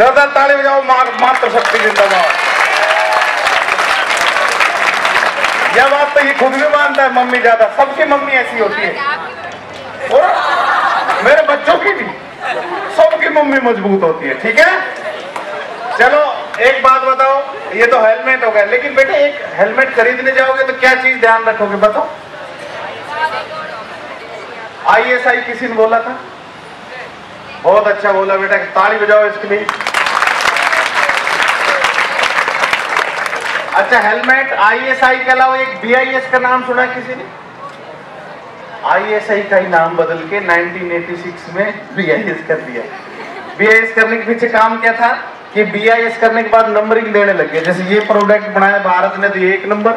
जोरदार ताली बजाओ मा- मात्र शक्ति जिंदाबाद। यह बात तो ये खुद भी मानता है, मम्मी ज़्यादा। सबकी मम्मी ऐसी होती है। और मेरे बच्चों की भी। सबकी मम्मी मज़बूत होती है, ठीक है? चलो, एक बात बताओ, ये तो हेलमेट हो गया। लेकिन बेटे, एक हेलमेट खरीदने जाओगे तो क्या चीज़ ध्यान रखोगे, बताओ? आईएसआई किसी ने बोला था? बहुत अच्छा बोला बेटा ताली बजाओ इसके लिए। अच्छा हेलमेट आईएसआई के अलावा एक बीआईएस का नाम सुना है किसी ने? आईएसआई का ही नाम बदल के 1986 में बीआईएस कर दिया। बीआईएस करने के पीछे काम क्या था? कि बीआईएस करने के बाद नंबरिंग देने लगे जैसे ये प्रोडक्ट बनाया भारत ने तो एक नंबर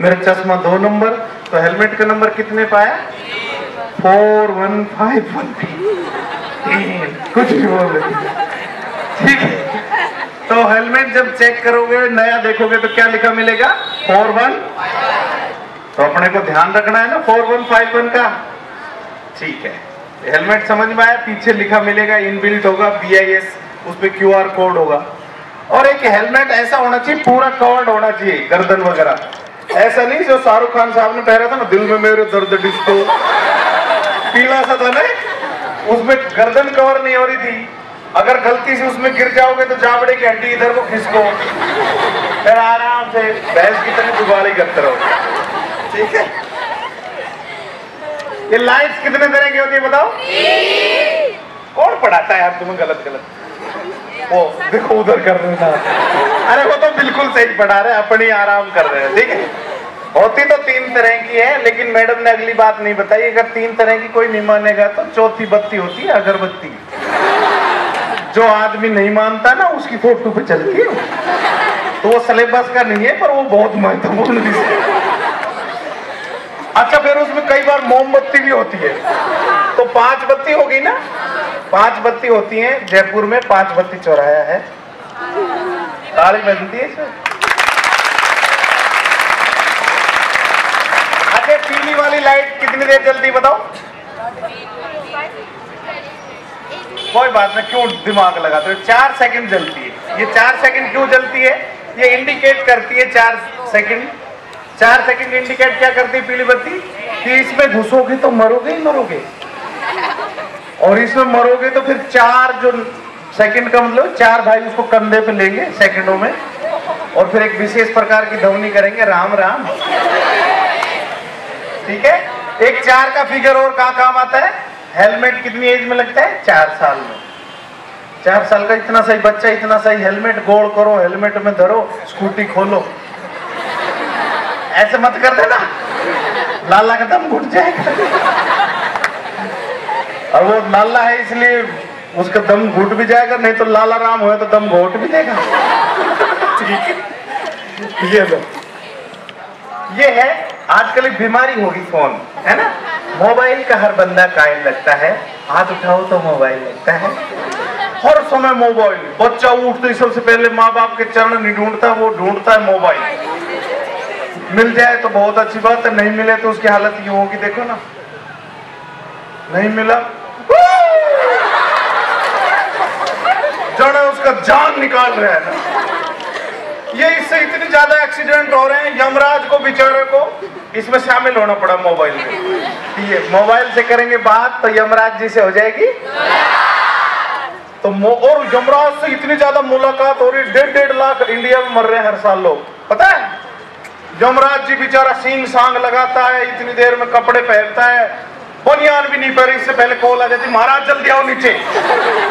मेरा चश्मा दो नंबर तो हेलमेट का नंबर कितने पाया? फोर वन फाइव वन कुछ भी बोल रहे। ठीक है। तो हेलमेट जब चेक करोगे, नया देखोगे तो क्या लिखा मिलेगा? Four one. तो अपने को ध्यान रखना है ना, फोर वन, फाइव वन का। ठीक है। हेलमेट समझ में आया? पीछे लिखा मिलेगा, इनबिल्ट होगा बी आई एस उस पर क्यू आर कोड होगा। और एक हेलमेट ऐसा होना चाहिए, पूरा कवर्ड होना चाहिए, गर्दन वगैरह। ऐसा नहीं जो शाहरुख खान साहब ने पहना था ना, दिल में मेरे दर्द डिस्को। पीला सा था ना उसमें गर्दन कवर नहीं हो रही थी। अगर गलती से उसमें गिर जाओगे तो जाबड़े की हड्डी इधर को खिसको। फिर आराम से भैंस की तरह जुगाड़ी करते रहो। ठीक है? ये लाइट्स कितने तरह की होती है बताओ? कौन पढ़ाता है यार तुम्हें गलत गलत? वो, देखो, उधर कर रहे ना। अरे, वो तो बिल्कुल सही पढ़ा रहे हैं, अपनी आराम कर रहे हैं, ठीक है? होती तो तीन तरह की है, लेकिन मैडम ने अगली बात नहीं बताई। अगर तीन तरह की कोई नहीं मानेगा तो चौथी बत्ती होती है, अगरबत्ती। जो आदमी नहीं मानता ना, उसकी फ़ोटो पे चलती है। तो वो सिलेबस का नहीं है, पर वो बहुत महत्वपूर्ण विषय अच्छा फिर उसमें कई बार मोमबत्ती भी होती है। तो पाँच बत्ती होगी ना? पाँच बत्ती होती है, जयपुर में पाँच बत्ती चौराया है। ताली बजती है अच्छा पीली वाली लाइट कितनी देर जलती है, बताओ? कोई बात नहीं, क्यों दिमाग लगाते हो? चार सेकंड जलती है। ये चार सेकंड क्यों जलती है? ये इंडिकेट करती है चार सेकंड चार सेकंड इंडिकेट क्या करती है पीली बत्ती? कि इसमें घुसोगे तो मरोगे ही मरोगे। और इसमें मरोगे तो फिर चार जो सेकंड का मतलब चार भाई उसको कंधे पे लेंगे सेकंडों में। और फिर एक विशेष प्रकार की ध्वनि करेंगे, राम राम। ठीक है? एक चार का फिगर और कहा काम आता है? हेलमेट कितनी एज में लगता है? चार साल में। चार साल का इतना सही बच्चा, इतना सही हेलमेट गोल करो, हेलमेट में धरो, स्कूटी खोलो। ऐसे मत कर देना। लाला का दम घुट जाएगा। और वो लाला है इसलिए उसका दम घुट भी जाएगा, नहीं तो लाला राम हो तो दम घोट भी देगा। ठीक है। ये लो। ये है आजकल एक बीमारी होगी फ़ोन, है ना? मोबाइल का हर बंदा कायल लगता है। हाथ उठाओ तो मोबाइल लगता है। हर समय मोबाइल। बच्चा उठते ही सबसे पहले माँ बाप के चरण नहीं ढूंढता, वो ढूंढता है मोबाइल। मिल जाए तो बहुत अच्छी बात है, नहीं मिले तो उसकी हालत ये होगी, देखो ना। नहीं मिला। जड़ उसका जान निकाल रहे हैं। ना ये इससे इतने ज़्यादा एक्सीडेंट हो रहे हैं, यमराज को, बेचारे को। इसमें शामिल होना पड़ा मोबाइल ये मोबाइल से करेंगे बात तो यमराज जी से हो जाएगी। तो और यमराज से इतनी ज़्यादा मुलाकात हो रही डेढ़ डेढ़ लाख इंडिया में मर रहे हैं हर साल लोग। पता है? यमराज जी बेचारा सींग सांग लगाता है, इतनी देर में कपड़े पहनता है बनियान भी नहीं पहने इससे पहले कॉल आ जाती महाराज जल्दी आओ नीचे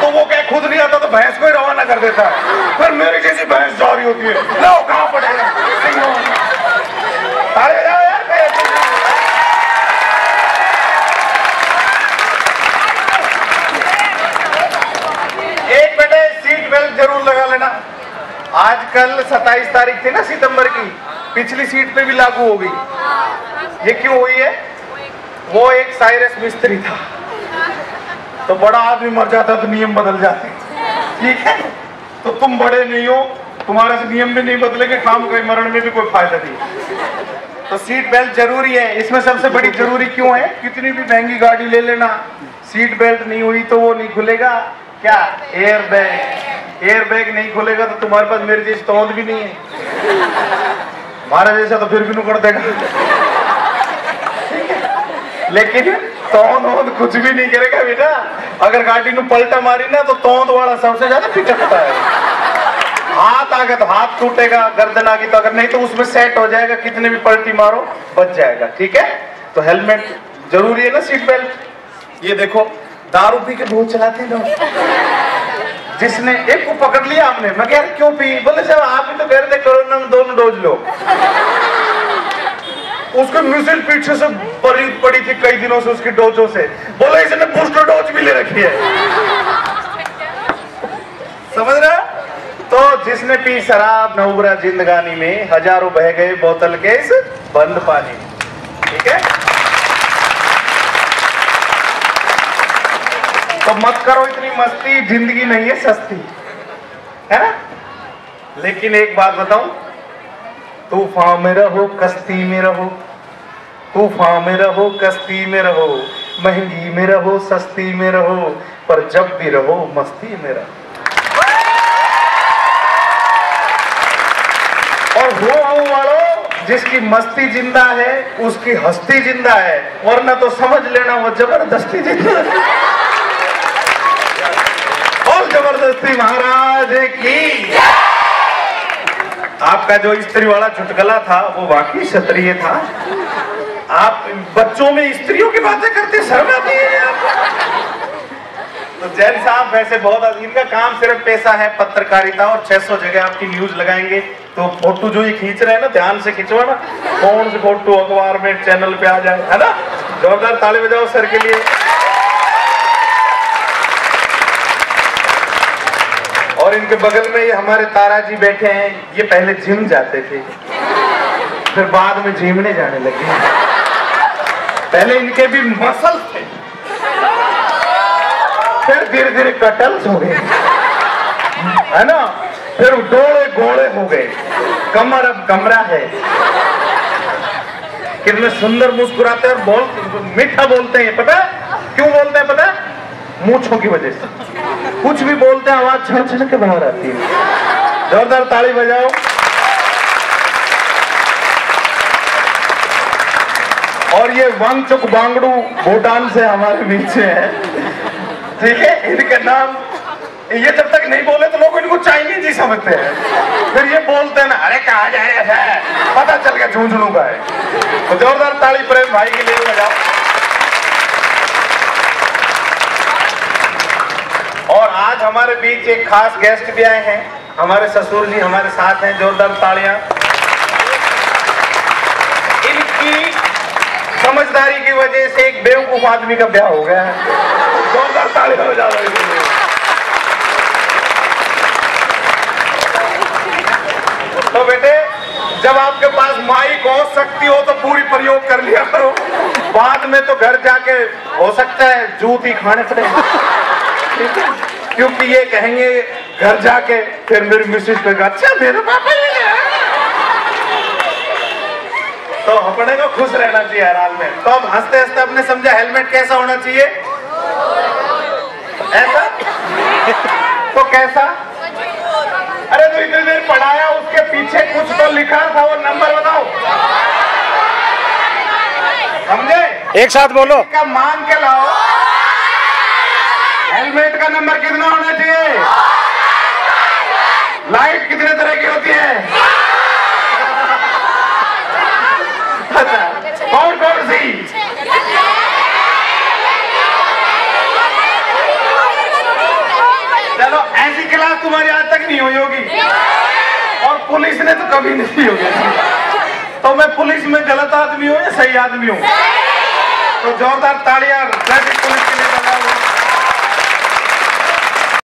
तो वो क्या खुद नहीं आता तो भैंस को ही रवाना कर देता है फिर मेरी जैसी भैंस जा रही होती है लो कहाँ पड़ेगा अरे। एक बेटे सीट बेल्ट ज़रूर लगा लेना आजकल 27 तारीख थी ना सितंबर की पिछली सीट पे भी लागू हो गई ये क्यों हुई है वो एक साइरस मिस्त्री था। तो बड़ा आदमी मर जाता तो नियम बदल जाते। ठीक है? तो तुम बड़े नहीं हो, तुम्हारे से नियम भी नहीं बदलेंगे, काम के मरण में भी कोई फ़ायदा नहीं। तो सीट बेल्ट ज़रूरी है। इसमें सबसे बड़ी ज़रूरी क्यों है? कितनी भी महँगी गाड़ी ले लेना सीट बेल्ट नहीं हुई तो वो नहीं खुलेगा। क्या? एयर बैग एयर बैग नहीं खुलेगा तो तुम्हारे पास मेरे जैसी तोंद भी नहीं है। हमारा जैसा तो फिर भी नहीं कर देगा। लेकिन तोंद वोंद कुछ भी नहीं करेगा बेटा। अगर गाड़ी पलटा मारी ना तो तोंद वाला सबसे ज़्यादा पिटकता है। हाथ आ गया तो हाथ टूटेगा, गर्दन आ गई तो अगर नहीं तो उसमें सेट हो जाएगा, कितने भी पलटी मारो, बच जाएगा, ठीक है? तो हेलमेट ज़रूरी है ना सीट बेल्ट ये देखो, दारू पी के बहुत चलाते हैं लोग। जिसने एक को पकड़ लिया हमने, मैं कह क्यों पी? बोले सर आप ही तो कह रहे थे कोरोना में दोनों डोज लो। उसको मिसिल पीछे से पड़ी पड़ी थी कई दिनों से उसकी डोजों से। बोला, इसने बूस्टर डोज भी ले रखी है। समझ रहा तो जिसने पी शराब न नवरा जिंदगानी में हज़ारों बह गए बोतल के इस बंद पानी। ठीक है? तो मत करो इतनी मस्ती, ज़िंदगी नहीं है सस्ती। है ना? लेकिन एक बात बताऊँ, तूफ़ान में रहो, कश्ती में रहो। तूफ़ान में रहो, कश्ती में रहो, महँगी में रहो, सस्ती में रहो, पर जब भी रहो, मस्ती में रहो। और हो हो वालों, जिसकी मस्ती ज़िंदा है, उसकी हस्ती ज़िंदा है, वरना तो समझ लेना वो ज़बरदस्ती ज़िंदा है। और ज़बरदस्ती महाराज की। आपका जो स्त्री वाला चुटकला था, वो वाकई क्षत्रिय था। आप बच्चों में स्त्रियों की बातें करते शर्म आती है तो जैन साहब, वैसे बहुत इनका काम, सिर्फ़ पैसा है, पत्रकारिता और 600 जगह आपकी न्यूज़ लगाएँगे। तो फ़ोटो जो ये खींच रहे हैं ना, ध्यान से खिंचवाना कौन सी फ़ोटो अखबार में, चैनल पे आ जाए, है ना? जोरदार ताली बजाओ सर के लिए। और इनके बगल में ये हमारे तारा जी बैठे हैं। ये पहले जिम जाते थे। फिर बाद में जिमने जाने लगे। पहले इनके भी मसल थे। फिर धीरे धीरे कटल्स हो गए। है ना? फिर डोड़े गोड़े हो गए। कमर अब कमरा है। कितने सुंदर मुस्कुराते हैं और बोल, मीठा बोलते हैं, पता क्यों बोलते हैं, पता मूछों की वजह से। कुछ भी बोलते हैं, आवाज़ छड़ छड़ के बाहर आती है। जोरदार ताली बजाओ। और ये वांगचुक बांगड़ू भूटान से हमारे बीच में है। ठीक है? इनका नाम, ये जब तक नहीं बोले तो लोग इनको चाइनीज़ ही समझते हैं। फिर ये बोलते हैं ना, अरे कहा जाए पता चल गया झुंझुनू का है। तो जोरदार ताली प्रेम भाई के लिए बजाओ। और आज हमारे बीच एक खास गेस्ट भी आए हैं। हमारे ससुर जी हमारे साथ हैं, जोरदार तालियाँ इनकी समझदारी की वजह से एक बेवकूफ़ आदमी का ब्याह हो गया है। जोरदार तो बेटे जब आपके पास माइक हो सकती हो तो पूरी प्रयोग कर लिया करो। बाद में तो घर जाके हो सकता है जूत ही खाने पड़े क्योंकि ये कहेंगे घर जाके फिर मेरी मिसेज को कहा, अच्छा मेरे पापा ये है। तो अपने को खुश रहना चाहिए हर हाल में। तो अब हँसते हँसते अपने समझा हेलमेट कैसा होना चाहिए? ऐसा? तो कैसा? अरे तो इतनी देर पढ़ाया उसके पीछे कुछ तो लिखा था वो नंबर बताओ। समझे? एक साथ बोलो। का मान के लाओ? हेलमेट का नंबर कितना होना चाहिए? लाइट कितने तरह की होती है? अच्छा कौन कौन सी? चलो ऐसी क्लास तुम्हारी आज तक नहीं हुई होगी। और पुलिस ने तो कभी नहीं होगी। तो मैं पुलिस में गलत आदमी हूँ या सही आदमी हूँ? तो जोरदार तालियाँ ट्रैफ़िक पुलिस